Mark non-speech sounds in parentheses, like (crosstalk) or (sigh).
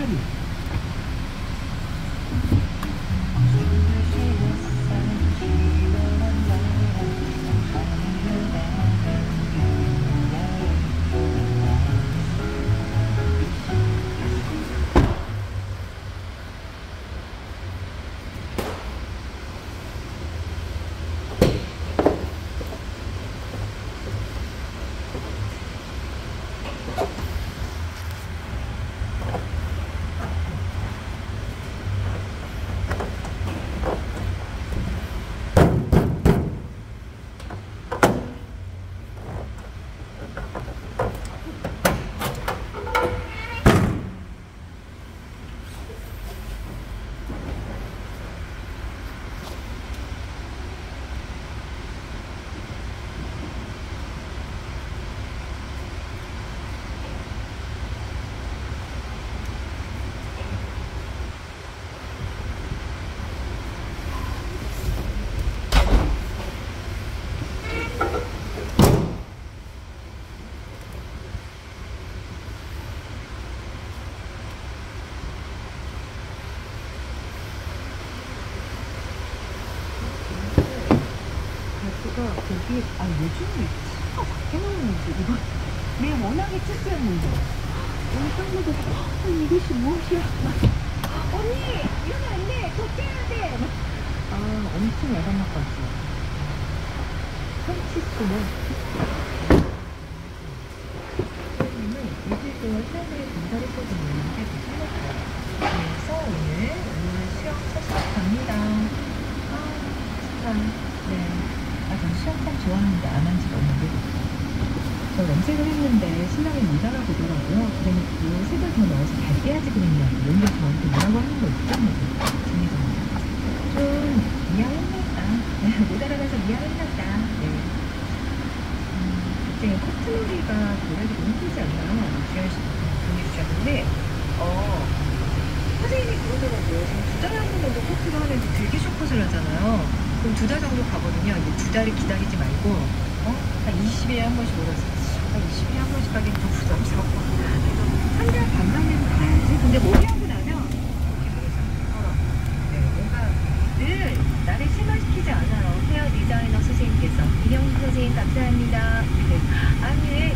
스 가수가 거기 아 요즘에 차가 밖에 나오는지 이거 내 워낙에 특수했는데 오늘 딱 보고 아, 이것이 무엇이야? 언니 이러면 안돼. 덮개야 돼. 아 엄청 야단 맛봤어 참치스는 저희는 일주일 동안 시험을 전달했거든요 이게 더 틀렸어요 그래서 오늘 오늘 시험 첫 시작합니다. 아 참, 네. 참 좋아하는데 안 한 지가 오래됐어요. 저 염색을 했는데 신랑이 못 알아보더라고요. 그러니까 색을 더 넣어서 밝게 하지 그랬냐고. 맨날 저한테 뭐라고 하는 거 있잖아요. 중에서. 좀 미안합니다. 네, (laughs) 못 알아봐서 미안합니다. 네. 음, 그때 커트놀이가 노래가 너무 크지 않나요? 주현 씨 보내주셨는데, 어, 선생님이 그러더라고요. 지금 두 달에 한 번 정도 커트를 하는데 되게 쇼컷을 하잖아요. 그럼 두 달 정도 가거든요. 이제 두 달을 기다리지 말고 어? 한 20일에 한 번씩 오라서 한 20일에 한 번씩 가긴 좀 부담스럽고 한 달 반 만에는 가야지. 근데 모기하고 나면 어, 네, 뭔가 늘 나를 실망시키지 않아요. 헤어 디자이너 선생님께서 이영희 선생님 감사합니다. 네. 아니